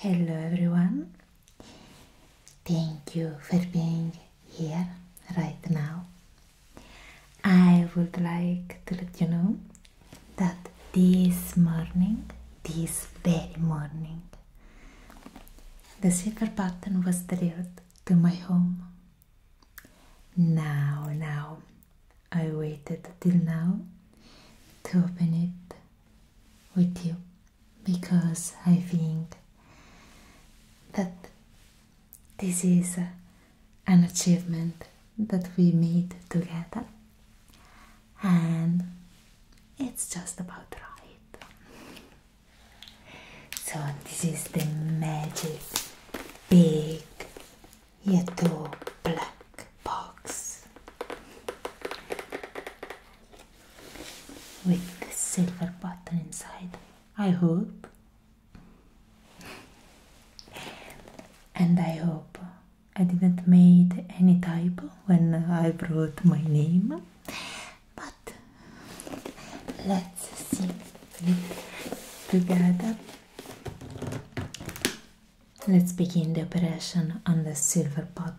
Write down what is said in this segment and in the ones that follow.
Hello everyone. Thank you for being here right now. I would like to let you know that this morning, this very morning, the silver button was delivered to my home. Now, now, I waited till now to open it with you because I think that this is an achievement that we made together and it's just about right. So, this is the magic big yellow black box with the silver button inside. I hope. And I hope I didn't made any typo when I wrote my name. But let's see it together. Let's on the silver button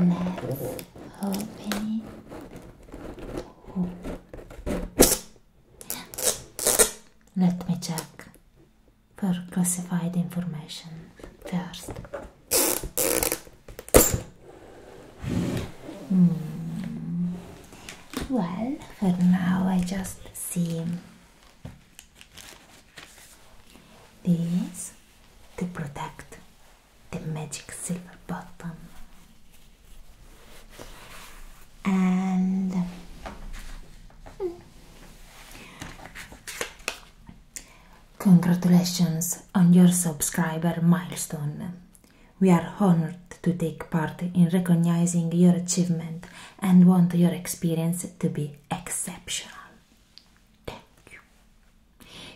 Let's open it. Let me check for classified information first. Hmm. Well, for now I just see this to protect the magic silver button and congratulations on your subscriber milestone. We are honored to take part in recognizing your achievement and want your experience to be exceptional. Thank you.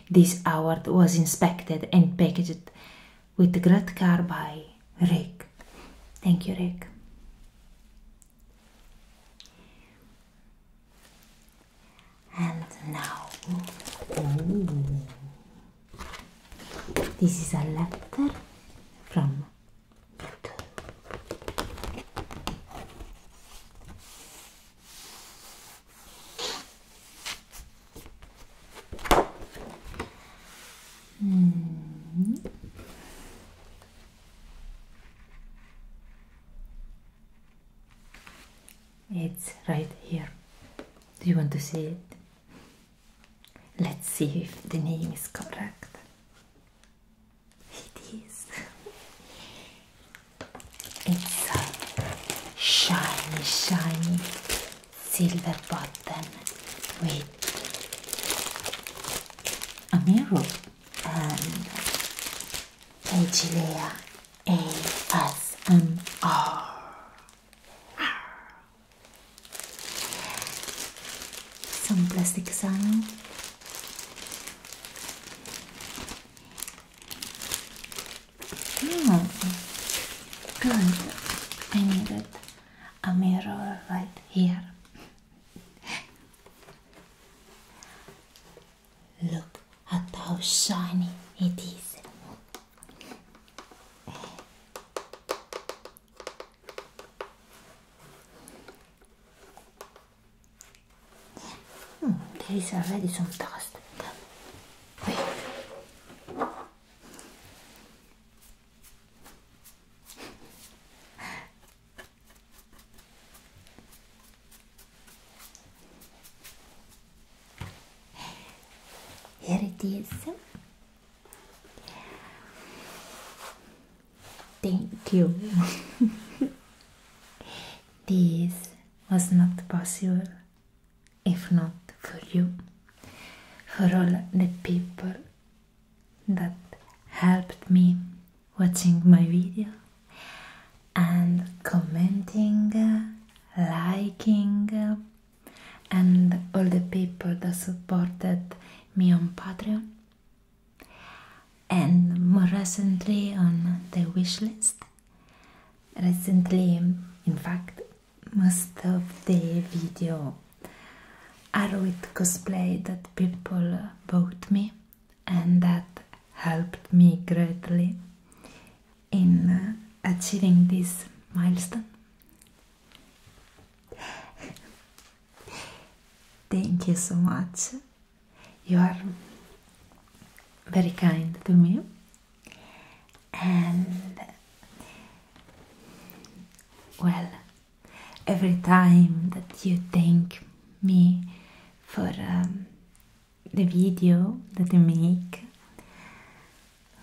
This award was inspected and packaged with great care by Rick. Thank you, Rick. And now, Ooh. This is a letter from. Hmm. It's right here. Do you want to see it? Let's see if the name is correct. It is. It's a shiny, shiny silver button with a mirror and a Egilea ASMR. Some plastic sound. Hmm. Good. I needed a mirror right here. Look at how shiny it is. There is already some dust. Wait. Here thank you. this was not possible if not for you, for all the people that helped me watching my video and commenting, liking, and all the people that supported me on Patreon and more recently on the wish list. Recently, in fact, most of the video are with cosplay that people bought me and that helped me greatly in uh, achieving this milestone. Thank you so much. You are very kind to me and well every time that you thank me for um, the video that I make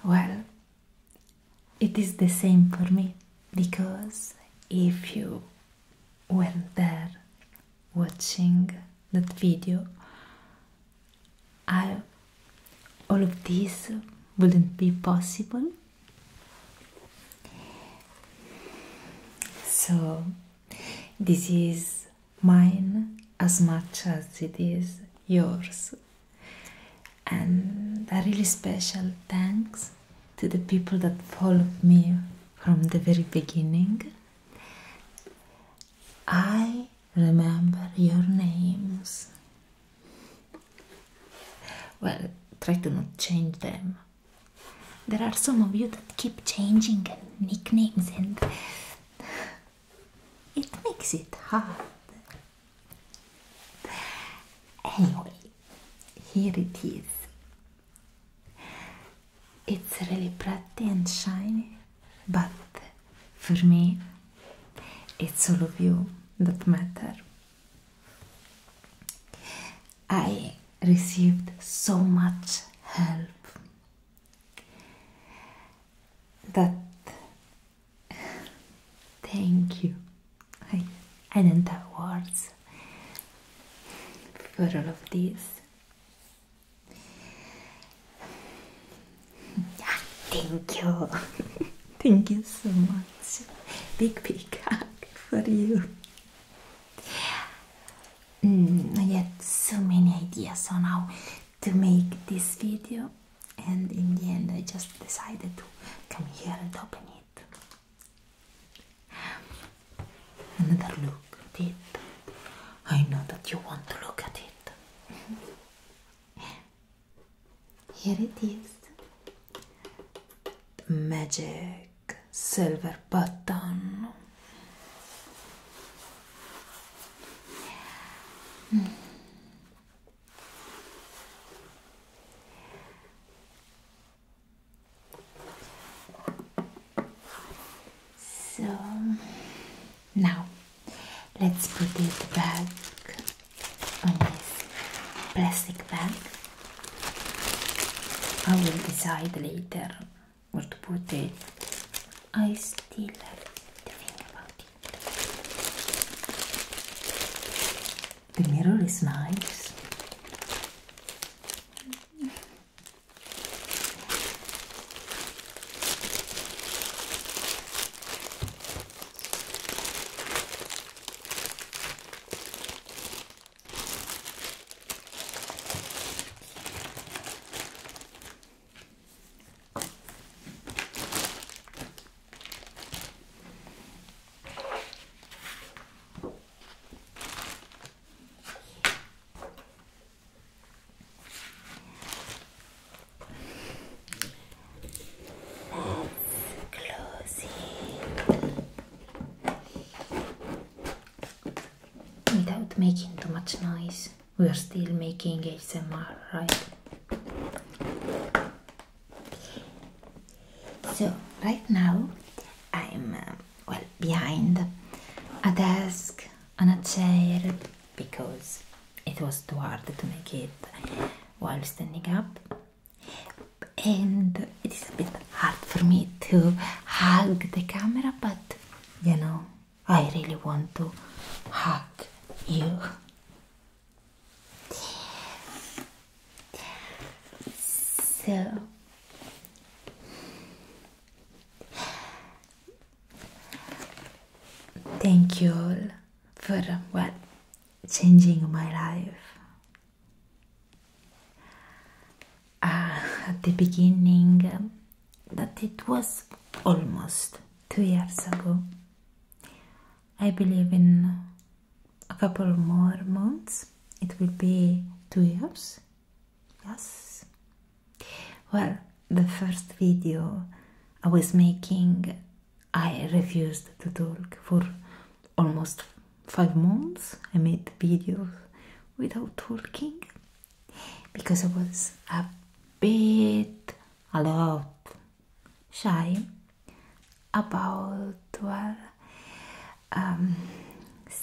well it is the same for me because if you weren't there watching that video I all of this wouldn't be possible. So, this is mine as much as it is yours. And a really special thanks to the people that followed me from the very beginning. I remember your names. Well, try to not change them. There are some of you that keep changing nicknames and it hard. Anyway, here it is. It's really pretty and shiny, but for me, it's all of you that matter. I received so much help that thank you I, don't have words for all of this Yeah, thank you. Thank you so much. Big big hug for you. Mm, I had so many ideas on how to make this video, and in the end, I just decided to come here and open it. Another look at it. I know that you want to look at it. Here it is the magic silver button. So now let's put it back on this plastic bag. I will decide later where to put it. I still have to think about it. The mirror is nice. Close it. Without making too much noise, we are still making ASMR, right? So, right now, I'm uh, well behind a desk on a chair because it was too hard to make it while standing up and it is a bit hard for me to hug the camera, but you know, I really want to hug you. So, thank you all for well changing my life. Uh, at the beginning, that it was almost two years ago. I believe in a couple more months it will be two years. Yes. Well, the first video I was making, I refused to talk for almost five months. I made videos without talking because I was a bit, a lot shy about, well, um,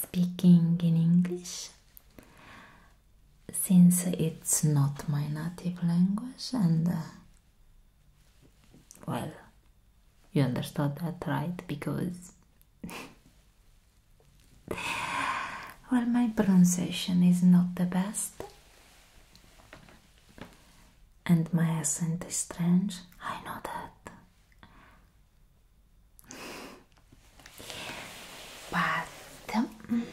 speaking in English. Since it's not my native language and uh, well you understood that right? Because well my pronunciation is not the best. And my accent is strange. I know that. But um,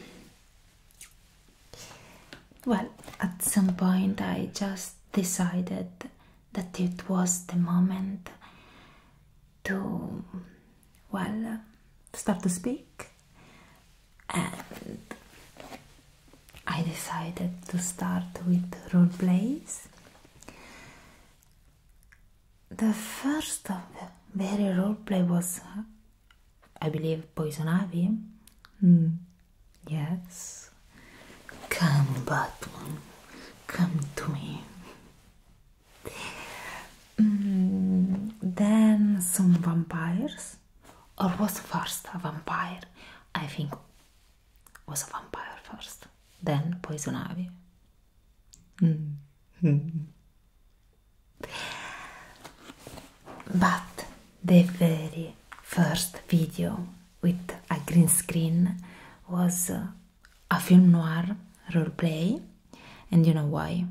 well at some point i just decided that it was the moment to well start to speak. And i decided to start with role plays. The first of the very role play was i believe poison ivy. Hmm. yes come batman. Come to me. Mm, then some vampires. Or was first a vampire? I think was a vampire first. Then poison ivy. Mm. but the very first video with a green screen was uh, a film noir role play and you know why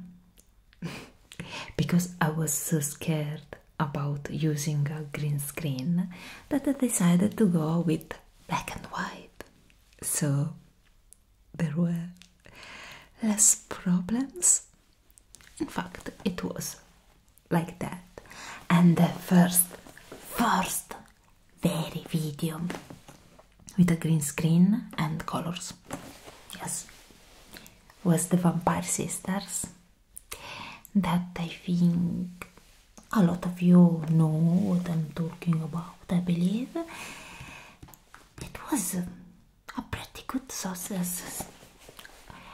because I was so scared about using a green screen that I decided to go with black and white. So there were less problems. In fact, it was like that. And the first, first very video with a green screen and colors. Yes, was the Vampire Sisters that I think a lot of you know what I'm talking about. I believe it was a pretty good success,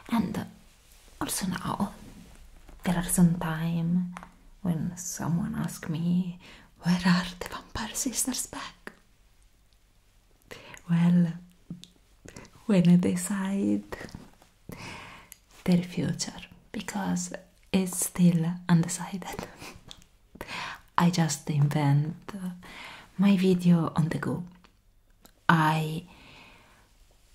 and also now there are some time when someone asks me where are the Vampire Sisters back. Well, when I decide their future because it's still undecided. I just invent my video on the go. I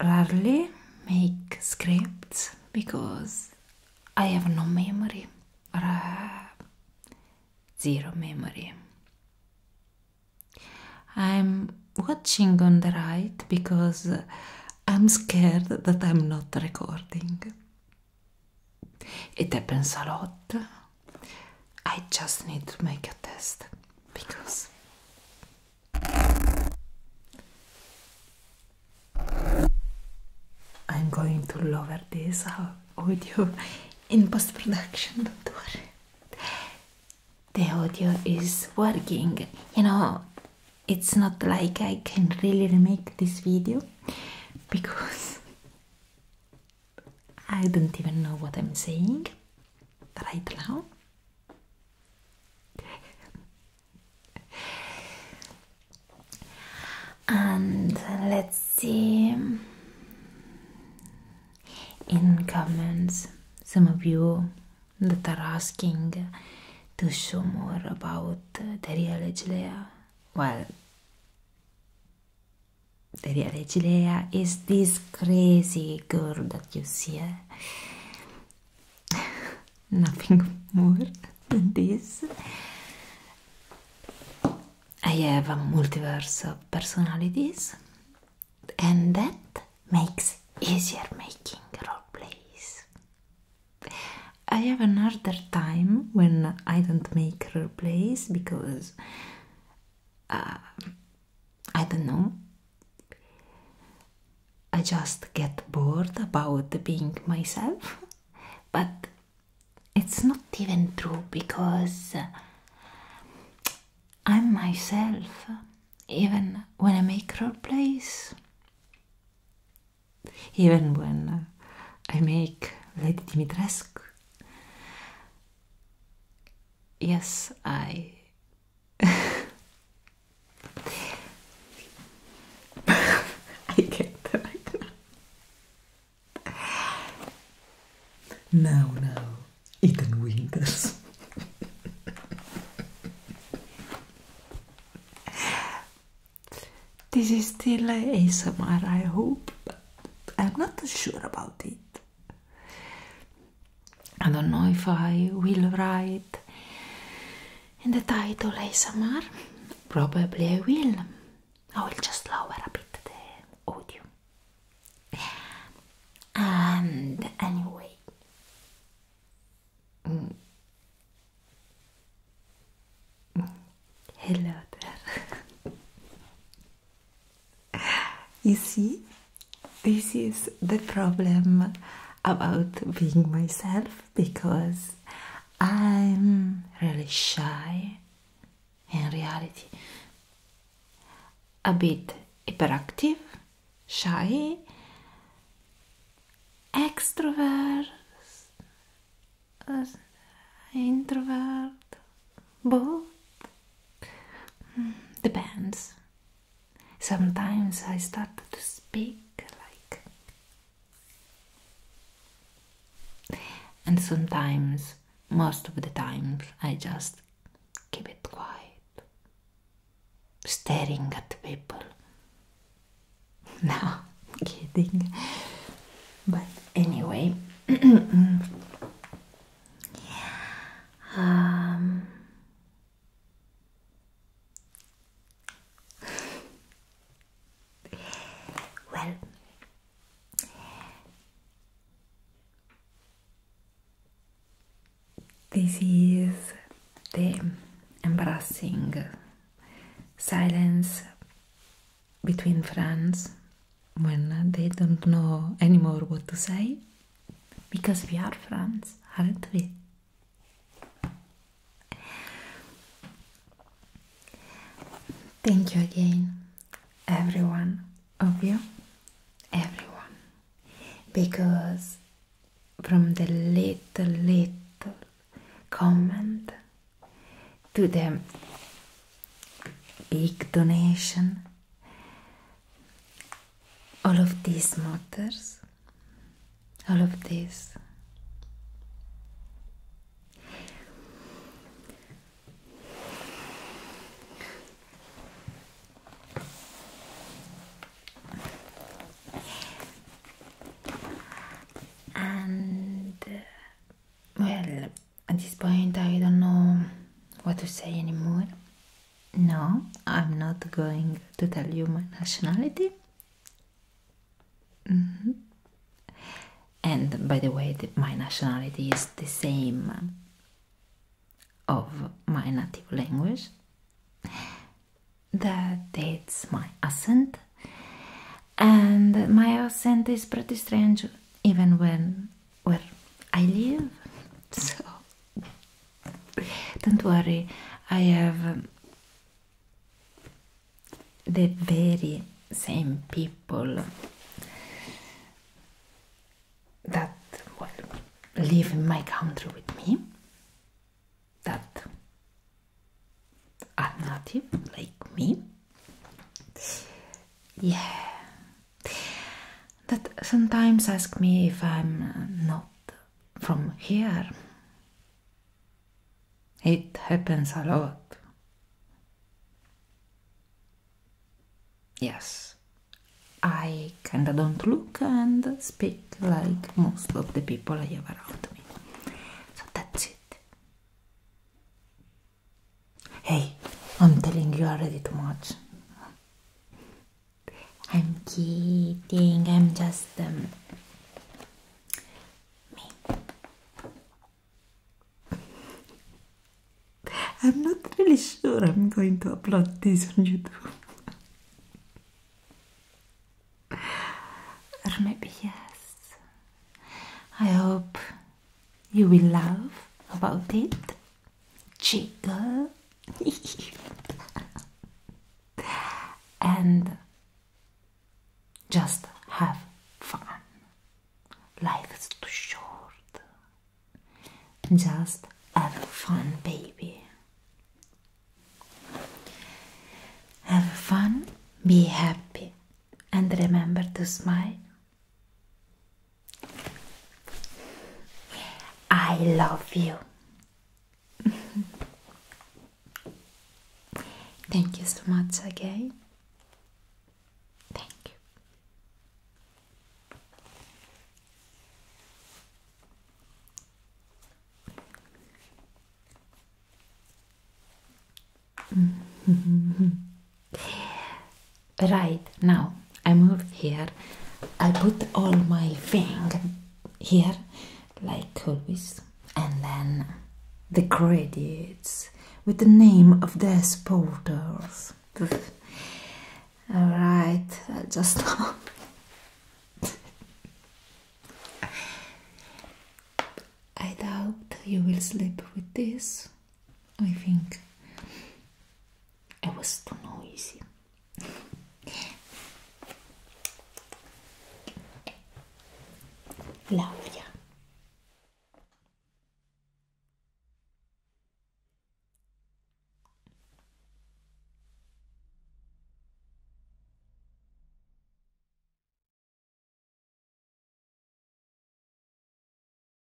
rarely make scripts because I have no memory or uh, zero memory. I'm watching on the right because I'm scared that I'm not recording. It happens a lot. I just need to make a test because I'm going to lower this audio in post production, don't worry. The audio is working, you know, it's not like I can really remake this video because I don't even know what I'm saying right now. And let's see in comments some of you that are asking to show more about uh, the real Leia. Well, the real Egilea is this crazy girl that you see. Nothing more than this. I have a multiverse of personalities, and that makes easier making role plays. I have another time when I don't make role plays because uh, I don't know. Just get bored about being myself, but it's not even true because I'm myself even when I make role plays, even when I make Lady Dimitrescu. Yes. I get right now. Now, Ethan Winters. this is still ASMR, I hope, but I'm not sure about it. I don't know if I will write in the title ASMR. Probably I will. I will just lower a bit the audio. And anyway, mm. hello there. You see, this is the problem about being myself because I'm really shy in reality, a bit hyperactive, shy, extrovert, introvert, both. Hmm, Depends. Sometimes I start to speak like, and sometimes, most of the times, I just keep it quiet, staring at people. No, kidding. But anyway, um, well, this is the embarrassing silence between friends when they don't know anymore what to say because we are friends, aren't we? Thank you again, everyone of you, everyone, because from the little, little comment to the big donation, all of these matters, all of this. And uh, well, at this point, I don't know what to say anymore. No, I'm not going to tell you my nationality. Mhm. And by the way, the, my nationality is the same of my native language. That it's my accent, and my accent is pretty strange even when where I live. So don't worry, I have um, the very same people that well live in my country with me that are native like me. Yeah. That sometimes ask me if i'm not from here it happens a lot yes I kinda don't look and speak like most of the people I have around me. So that's it. Hey, I'm telling you already too much. I'm kidding, I'm just um, me. I'm not really sure I'm going to upload this on YouTube. or maybe yes. I hope you will laugh about it. Jiggle. and just have fun. Life is too short. Just have fun, baby. Have fun, be happy, and remember to smile. I love you. Thank you so much again. Thank you. Right now I move here. I put all my thing here, like always, and then the credits with the name of the supporters. Alright, I just I doubt you will sleep with this. I think it was too noisy. Love ya.